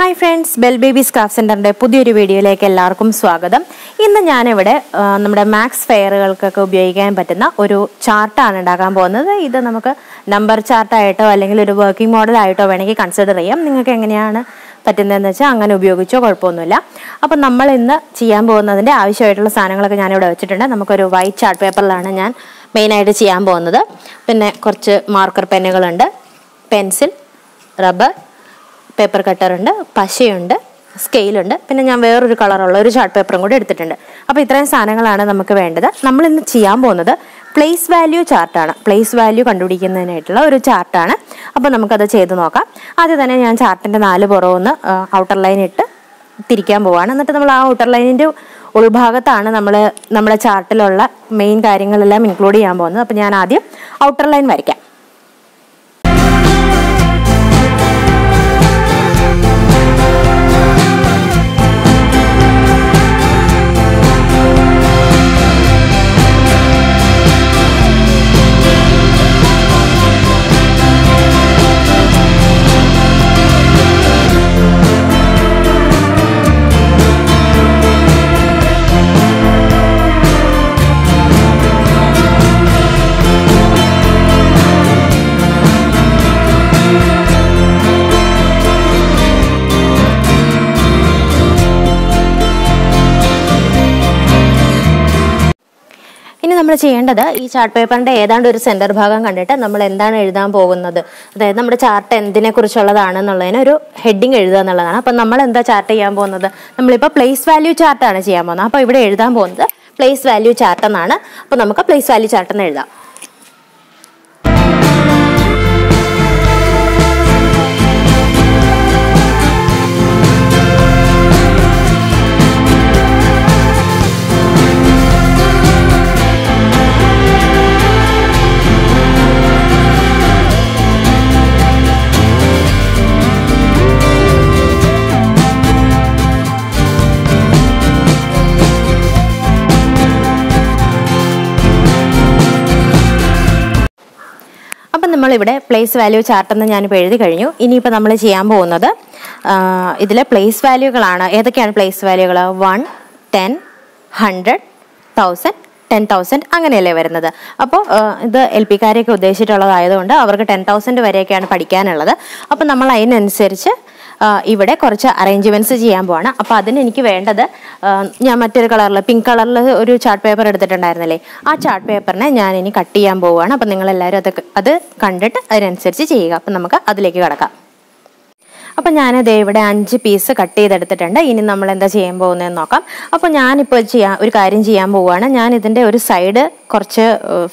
Hi friends bell babies craft സെന്ററിന്റെ പുതിയൊരു വീഡിയോയിലേക്ക് എല്ലാവർക്കും സ്വാഗതം. ഇന്ന് ഞാനിവിടെ നമ്മുടെ മാക്സ് ഫെയറുകൾക്കൊക്കെ ഉപയോഗിക്കാൻ പറ്റുന്ന ഒരു ചാർട്ടാണ് ഉണ്ടാക്കാൻ പോകുന്നത്. ഇത് നമുക്ക് നമ്പർ ചാർട്ടായിട്ടോ അല്ലെങ്കിൽ ഒരു വർക്കിംഗ് മോഡലായിട്ടോ വേണമെങ്കിൽ കൺസിഡർ ചെയ്യാം. നിങ്ങൾക്ക് എങ്ങനെയാണ് പറ്റുന്നതെന്ന് വെച്ചാൽ അങ്ങനെ ഉപയോഗിച്ചോ കുഴപ്പമൊന്നുമില്ല. അപ്പം നമ്മൾ ഇന്ന് ചെയ്യാൻ പോകുന്നതിന്റെ ആവശ്യമായിട്ടുള്ള സാധനങ്ങളൊക്കെ ഞാനിവിടെ വെച്ചിട്ടുണ്ട്. നമുക്കൊരു വൈറ്റ് ചാർട്ട് പേപ്പറിലാണ് ഞാൻ മെയിനായിട്ട് ചെയ്യാൻ പോകുന്നത്. പിന്നെ കുറച്ച് മാർക്കർ പെന്നുകളുണ്ട് പെൻസിൽ റബ്ബർ പേപ്പർ കട്ടറുണ്ട് പശയുണ്ട് സ്കെയിലുണ്ട് പിന്നെ ഞാൻ വേറൊരു കളറുള്ള ഒരു ചാർട്ട് പേപ്പറും കൂടി എടുത്തിട്ടുണ്ട്. അപ്പോൾ ഇത്രയും സാധനങ്ങളാണ് നമുക്ക് വേണ്ടത്. നമ്മൾ ഇന്ന് ചെയ്യാൻ പോകുന്നത് പ്ലേസ് വാല്യൂ ചാർട്ടാണ് പ്ലേസ് വാല്യൂ കണ്ടുപിടിക്കുന്നതിനായിട്ടുള്ള ഒരു ചാർട്ടാണ് അപ്പോൾ നമുക്കത് ചെയ്ത് നോക്കാം. ആദ്യം തന്നെ ഞാൻ ചാർട്ടിന്റെ നാല് പുറമൊന്ന് ഔട്ടർ ലൈൻ ഇട്ട് തിരിക്കാൻ പോവാണ്. എന്നിട്ട് നമ്മൾ ആ ഔട്ടർ ലൈനിന്റെ ഉൾഭാഗത്താണ് നമ്മൾ നമ്മുടെ ചാർട്ടിലുള്ള മെയിൻ കാര്യങ്ങളെല്ലാം ഇൻക്ലൂഡ് ചെയ്യാൻ പോകുന്നത്. അപ്പോൾ ഞാൻ ആദ്യം ഔട്ടർ ലൈൻ വരയ്ക്കാം. ചെയ്യേണ്ടത് ഈ ചാർട്ട് പേപ്പറിന്റെ ഏതാണ്ട് ഒരു സെന്റർ ഭാഗം കണ്ടിട്ട് നമ്മൾ എന്താണ് എഴുതാൻ പോകുന്നത്. അതായത് നമ്മുടെ ചാർട്ട് എന്തിനെ കുറിച്ചുള്ളതാണെന്നുള്ളതിന് ഒരു ഹെഡിങ് എഴുതുക എന്നുള്ളതാണ്. അപ്പം നമ്മൾ എന്താ ചാർട്ട് ചെയ്യാൻ പോകുന്നത്? നമ്മളിപ്പോൾ പ്ലേസ് വാല്യൂ ചാർട്ടാണ് ചെയ്യാൻ പോകുന്നത്. അപ്പോൾ ഇവിടെ എഴുതാൻ പോകുന്നത് പ്ലേസ് വാല്യൂ ചാർട്ട് എന്നാണ്. അപ്പോൾ നമുക്ക് പ്ലേസ് വാല്യൂ ചാർട്ട് എന്ന് എഴുതാം. അപ്പം നമ്മളിവിടെ പ്ലേസ് വാല്യൂ ചാർട്ടെന്ന് ഞാനിപ്പോൾ എഴുതി കഴിഞ്ഞു. ഇനിയിപ്പോൾ നമ്മൾ ചെയ്യാൻ പോകുന്നത് ഇതിലെ പ്ലേസ് വാല്യൂകളാണ് ഏതൊക്കെയാണ് പ്ലേസ് വാല്യൂകൾ one ten hundred thousand ten thousand അങ്ങനെയല്ലേ വരുന്നത്. അപ്പോൾ ഇത് എൽ പിക്കാരെയൊക്കെ ഉദ്ദേശിച്ചിട്ടുള്ളതായതുകൊണ്ട് അവർക്ക് ടെൻ തൗസൻഡ് വരെയൊക്കെയാണ് പഠിക്കാനുള്ളത്. അപ്പോൾ നമ്മൾ അതിനനുസരിച്ച് ഇവിടെ കുറച്ച് അറേഞ്ച്മെന്റ്സ് ചെയ്യാൻ പോവാണ്. അപ്പോൾ അതിന് എനിക്ക് വേണ്ടത് ഞാൻ മറ്റൊരു കളറിൽ പിങ്ക് കളറിൽ ഒരു ചാർട്ട് പേപ്പർ എടുത്തിട്ടുണ്ടായിരുന്നല്ലേ? ആ ചാർട്ട് പേപ്പറിനെ ഞാൻ ഇനി കട്ട് ചെയ്യാൻ പോവുകയാണ് അപ്പോൾ നിങ്ങളെല്ലാവരും അത് അത് കണ്ടിട്ട് അതിനനുസരിച്ച് ചെയ്യുക. അപ്പം നമുക്ക് അതിലേക്ക് കിടക്കാം. അപ്പോൾ ഞാനത് ഇവിടെ അഞ്ച് പീസ് കട്ട് ചെയ്തെടുത്തിട്ടുണ്ട്. ഇനി നമ്മൾ എന്താ ചെയ്യാൻ പോകുന്നതെന്ന് നോക്കാം. അപ്പോൾ ഞാനിപ്പോൾ ചെയ്യാൻ ഒരു കാര്യം ചെയ്യാൻ പോവുകയാണ് ഞാൻ ഇതിന്റെ ഒരു സൈഡ് കുറച്ച്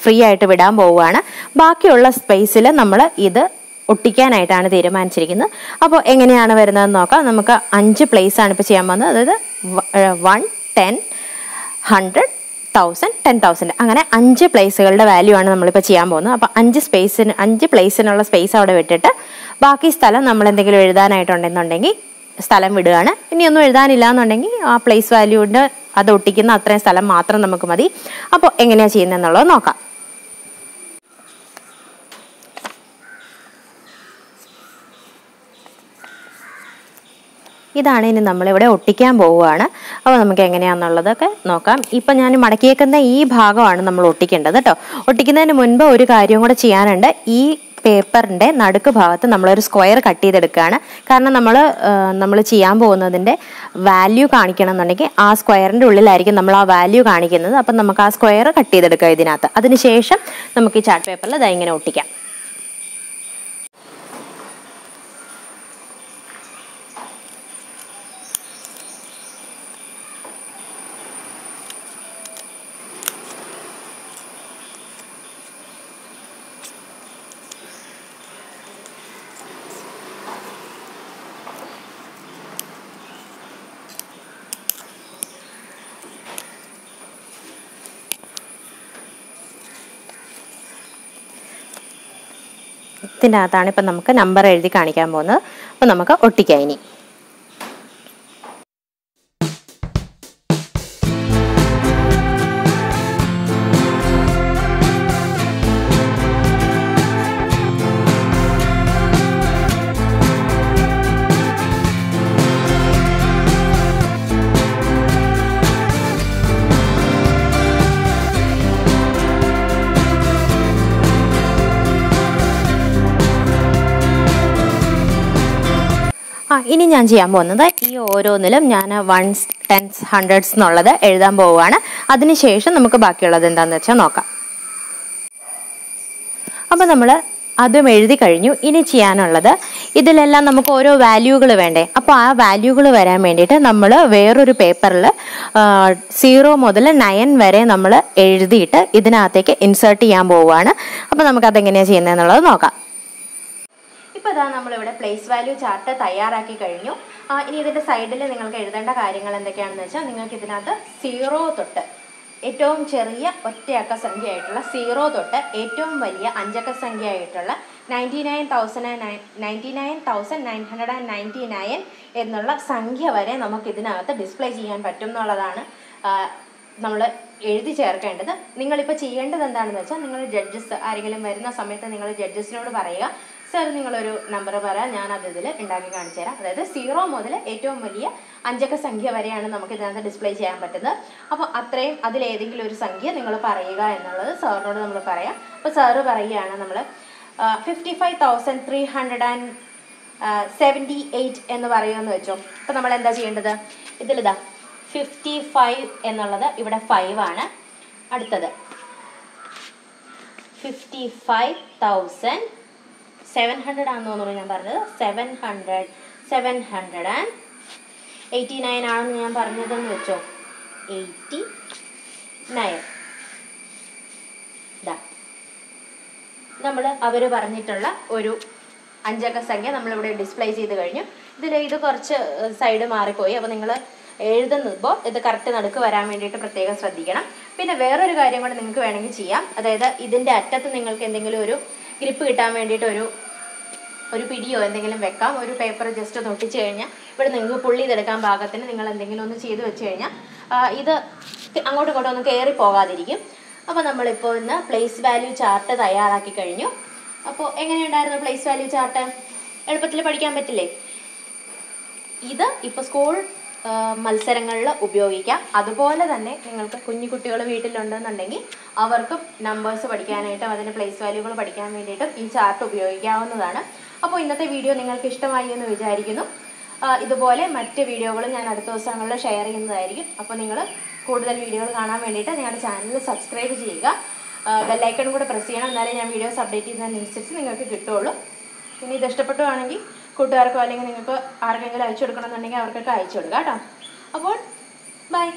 ഫ്രീ ആയിട്ട് വിടാൻ പോവുകയാണ് ബാക്കിയുള്ള സ്പേസിൽ നമ്മൾ ഇത് ഒട്ടിക്കാനായിട്ടാണ് തീരുമാനിച്ചിരിക്കുന്നത്. അപ്പോൾ എങ്ങനെയാണ് വരുന്നതെന്ന് നോക്കാം. നമുക്ക് അഞ്ച് പ്ലേസ് ആണ് ഇപ്പോൾ ചെയ്യാൻ പോകുന്നത്. അതായത് one ten hundred thousand ten thousand. അങ്ങനെ അഞ്ച് പ്ലേസുകളുടെ വാല്യൂ ആണ് നമ്മളിപ്പോൾ ചെയ്യാൻ പോകുന്നത്. അപ്പോൾ അഞ്ച് സ്പേസിന് അഞ്ച് പ്ലേസിനുള്ള സ്പേസ് അവിടെ വിട്ടിട്ട് ബാക്കി സ്ഥലം നമ്മൾ എന്തെങ്കിലും എഴുതാനായിട്ടുണ്ടെന്നുണ്ടെങ്കിൽ സ്ഥലം വിടുകയാണ്. ഇനിയൊന്നും എഴുതാനില്ല എന്നുണ്ടെങ്കിൽ ആ പ്ലേസ് വാല്യൂണ്ട് അത് ഒട്ടിക്കുന്ന അത്രയും സ്ഥലം മാത്രം നമുക്ക് മതി. അപ്പോൾ എങ്ങനെയാണ് ചെയ്യുന്നതെന്നുള്ളത് നോക്കാം. ഇതാണ് ഇനി നമ്മളിവിടെ ഒട്ടിക്കാൻ പോവുകയാണ്. അപ്പോൾ നമുക്ക് എങ്ങനെയാണെന്നുള്ളതൊക്കെ നോക്കാം. ഇപ്പം ഞാൻ മടക്കിയേക്കുന്ന ഈ ഭാഗമാണ് നമ്മൾ ഒട്ടിക്കേണ്ടത് കേട്ടോ. ഒട്ടിക്കുന്നതിന് മുൻപ് ഒരു കാര്യം കൂടെ ചെയ്യാനുണ്ട്. ഈ പേപ്പറിന്റെ നടുക്ക് ഭാഗത്ത് നമ്മളൊരു സ്ക്വയർ കട്ട് ചെയ്തെടുക്കുകയാണ്. കാരണം നമ്മൾ നമ്മൾ ചെയ്യാൻ പോകുന്നതിന്റെ വാല്യൂ കാണിക്കണം എന്നുണ്ടെങ്കിൽ ആ സ്ക്വയറിന്റെ ഉള്ളിലായിരിക്കും നമ്മൾ ആ വാല്യൂ കാണിക്കുന്നത്. അപ്പം നമുക്ക് ആ സ്ക്വയർ കട്ട് ചെയ്തെടുക്കുക ഇതിനകത്ത്. അതിനുശേഷം നമുക്ക് ഈ ചാർട്ട് പേപ്പറിൽ ഇതാ ഇങ്ങനെ ഒട്ടിക്കാം. ഇതിന്റെ അകത്താണ് ഇപ്പം നമുക്ക് നമ്പർ എഴുതി കാണിക്കാൻ പോകുന്നത്. അപ്പം നമുക്ക് ഒട്ടിക്കാം ഇനി. ഇനി ഞാൻ ചെയ്യാൻ പോകുന്നത് ഈ ഓരോന്നിലും ഞാൻ വൺസ് ടെൻസ് ഹൺഡ്രഡ്സ് എന്നുള്ളത് എഴുതാൻ പോവുകയാണ്. അതിനുശേഷം നമുക്ക് ബാക്കിയുള്ളത് എന്താണെന്ന് വെച്ചാൽ നോക്കാം. അപ്പോൾ നമ്മൾ അതും എഴുതി കഴിഞ്ഞു. ഇനി ചെയ്യാനുള്ളത് ഇതിലെല്ലാം നമുക്ക് ഓരോ വാല്യൂകൾ വേണ്ടേ? അപ്പോൾ ആ വാല്യൂകൾ വരാൻ വേണ്ടിയിട്ട് നമ്മൾ വേറൊരു പേപ്പറിൽ സീറോ മുതൽ നയൻ വരെ നമ്മൾ എഴുതിയിട്ട് ഇതിനകത്തേക്ക് ഇൻസേർട്ട് ചെയ്യാൻ പോവുകയാണ്. അപ്പോൾ നമുക്കതെങ്ങനെയാണ് ചെയ്യുന്നതെന്നുള്ളത് നോക്കാം. ഇപ്പോൾ ഇതാ നമ്മളിവിടെ പ്ലേസ് വാല്യൂ ചാർട്ട് തയ്യാറാക്കി കഴിഞ്ഞു. ഇനി ഇതിന്റെ സൈഡിൽ നിങ്ങൾക്ക് എഴുതേണ്ട കാര്യങ്ങൾ എന്തൊക്കെയാണെന്ന് വെച്ചാൽ നിങ്ങൾക്ക് ഇതിനകത്ത് സീറോ തൊട്ട് ഏറ്റവും ചെറിയ ഒറ്റയക്ക സംഖ്യയായിട്ടുള്ള സീറോ തൊട്ട് ഏറ്റവും വലിയ അഞ്ചക്ക സംഖ്യയായിട്ടുള്ള ninety nine thousand ninety nine thousand nine hundred and ninety nine എന്നുള്ള സംഖ്യ വരെ നമുക്ക് ഇതിനകത്ത് ഡിസ്പ്ലേ ചെയ്യാൻ പറ്റും എന്നുള്ളതാണ് നമ്മൾ എഴുതി ചേർക്കേണ്ടത്. നിങ്ങളിപ്പോൾ ചെയ്യേണ്ടത് എന്താണെന്ന് വെച്ചാൽ നിങ്ങൾ ജഡ്ജസ് ആരെങ്കിലും വരുന്ന സമയത്ത് നിങ്ങൾ ജഡ്ജസിനോട് പറയുക. സർ നിങ്ങളൊരു നമ്പർ പറയാം ഞാൻ അത് ഇതിൽ ഉണ്ടാക്കി കാണിച്ചു തരാം. അതായത് സീറോ മുതൽ ഏറ്റവും വലിയ അഞ്ചക്ക സംഖ്യ വരെയാണ് നമുക്ക് ഇതിനകത്ത് ഡിസ്പ്ലേ ചെയ്യാൻ പറ്റുന്നത്. അപ്പോൾ അത്രയും അതിലേതെങ്കിലും ഒരു സംഖ്യ നിങ്ങൾ പറയുക എന്നുള്ളത് സാറിനോട് നമ്മൾ പറയാം. അപ്പോൾ സാറ് പറയുകയാണ് നമ്മൾ fifty five thousand three hundred and seventy eight എന്ന് പറയുമെന്ന് വെച്ചോ. അപ്പോൾ നമ്മൾ എന്താ ചെയ്യേണ്ടത്? ഇതിലിതാ ഫിഫ്റ്റി ഫൈവ് എന്നുള്ളത് ഇവിടെ ഫൈവ് ആണ്. അടുത്തത് fifty five thousand seven hundred ആണെന്ന് തോന്നുന്നു ഞാൻ പറഞ്ഞത്. Seven hundred seven hundred and eighty nine ആണെന്ന് ഞാൻ പറഞ്ഞതെന്ന് വെച്ചോ? എയ്റ്റി നയൻ നമ്മൾ അവർ പറഞ്ഞിട്ടുള്ള ഒരു അഞ്ചക്ക സംഖ്യ നമ്മളിവിടെ ഡിസ്പ്ലേ ചെയ്ത് കഴിഞ്ഞു. ഇതിൽ ഇത് കുറച്ച് സൈഡ് മാറിപ്പോയി. അപ്പോൾ നിങ്ങൾ എഴുതുന്നപ്പോൾ ഇത് കറക്റ്റ് നടുക്ക് വരാൻ വേണ്ടിയിട്ട് പ്രത്യേകം ശ്രദ്ധിക്കണം. പിന്നെ വേറൊരു കാര്യം കൂടെ നിങ്ങൾക്ക് വേണമെങ്കിൽ ചെയ്യാം. അതായത് ഇതിന്റെ അറ്റത്ത് നിങ്ങൾക്ക് എന്തെങ്കിലും ഒരു ഗ്രിപ്പ് കിട്ടാൻ വേണ്ടിയിട്ട് ഒരു ഒരു പിടിയോ എന്തെങ്കിലും വെക്കാം. ഒരു പേപ്പർ ജസ്റ്റ് ഒന്ന് ഒട്ടിച്ച് കഴിഞ്ഞാൽ ഇവിടെ നിങ്ങൾക്ക് പുള്ളി ഇതെടുക്കാൻ പാകത്തിന് നിങ്ങൾ എന്തെങ്കിലും ഒന്ന് ചെയ്ത് വെച്ച് കഴിഞ്ഞാൽ ഇത് അങ്ങോട്ടും ഇങ്ങോട്ടും ഒന്നും കയറി പോകാതിരിക്കും. അപ്പോൾ നമ്മളിപ്പോൾ ഇന്ന് പ്ലേസ് വാല്യൂ ചാർട്ട് തയ്യാറാക്കി കഴിഞ്ഞു. അപ്പോൾ എങ്ങനെയുണ്ടായിരുന്നു പ്ലേസ് വാല്യൂ ചാർട്ട് എളുപ്പത്തിൽ പഠിക്കാൻ പറ്റില്ലേ? ഇത് ഇപ്പോൾ സ്കൂൾ മത്സരങ്ങളിൽ ഉപയോഗിക്കാം. അതുപോലെ തന്നെ നിങ്ങൾക്ക് കുഞ്ഞു കുട്ടികൾ വീട്ടിലുണ്ടെന്നുണ്ടെങ്കിൽ അവർക്കും നമ്പേഴ്സ് പഠിക്കാനായിട്ടും അതിന്റെ പ്ലേസ് വാല്യൂകൾ പഠിക്കാൻ വേണ്ടിയിട്ടും ഈ ചാർട്ട് ഉപയോഗിക്കാവുന്നതാണ്. അപ്പോൾ ഇന്നത്തെ വീഡിയോ നിങ്ങൾക്ക് ഇഷ്ടമായി എന്ന് വിചാരിക്കുന്നു. ഇതുപോലെ മറ്റ് വീഡിയോകളും ഞാൻ അടുത്ത ദിവസങ്ങളിൽ ഷെയർ ചെയ്യുന്നതായിരിക്കും. അപ്പോൾ നിങ്ങൾ കൂടുതൽ വീഡിയോകൾ കാണാൻ വേണ്ടിയിട്ട് നിങ്ങളുടെ ചാനൽ സബ്സ്ക്രൈബ് ചെയ്യുക. ബെല്ലൈക്കൺ കൂടെ പ്രസ് ചെയ്യണം. എന്നാലേ ഞാൻ വീഡിയോസ് അപ്ഡേറ്റ് ചെയ്യുന്നതിനനുസരിച്ച് നിങ്ങൾക്ക് കിട്ടുള്ളൂ പിന്നെ ഇത് ഇഷ്ടപ്പെട്ടുവാണെങ്കിൽ കൂട്ടുകാർക്കോ അല്ലെങ്കിൽ നിങ്ങൾക്ക് ആർക്കെങ്കിലും അയച്ചു കൊടുക്കണമെന്നുണ്ടെങ്കിൽ അവർക്കൊക്കെ അയച്ചു കൊടുക്കാം കേട്ടോ. അപ്പോൾ ബൈ